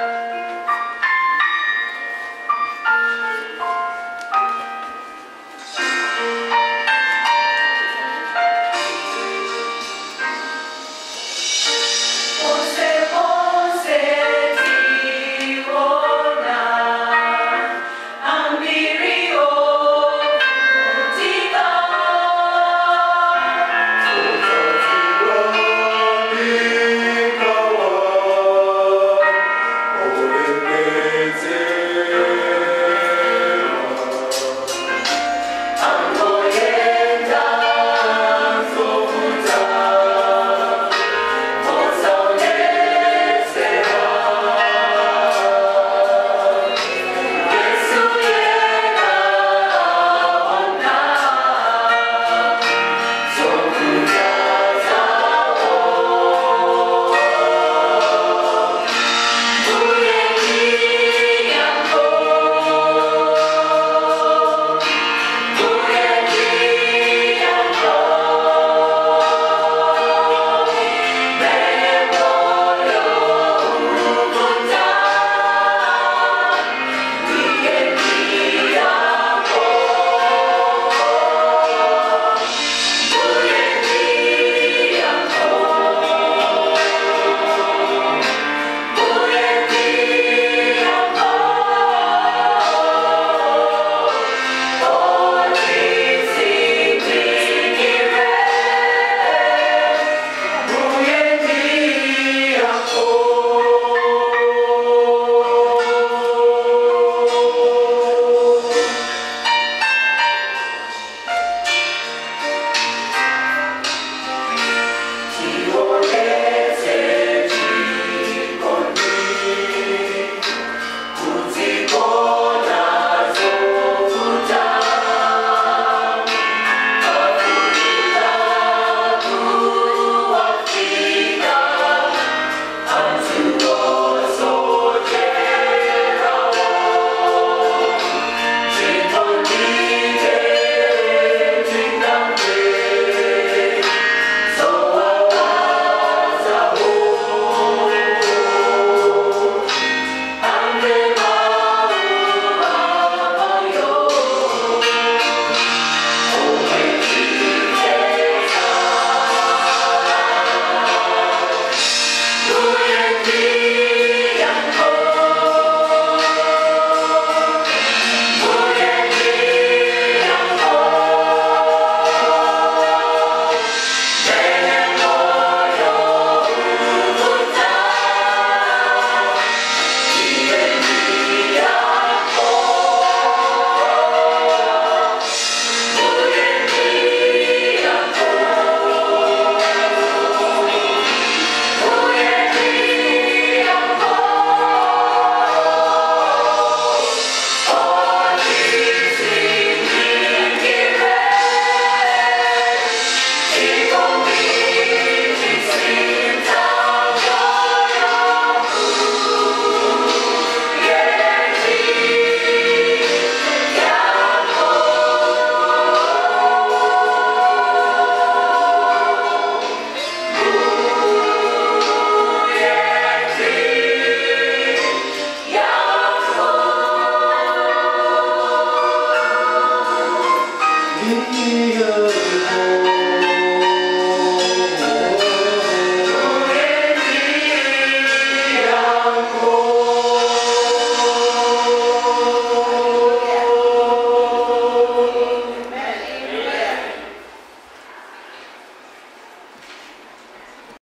Bye.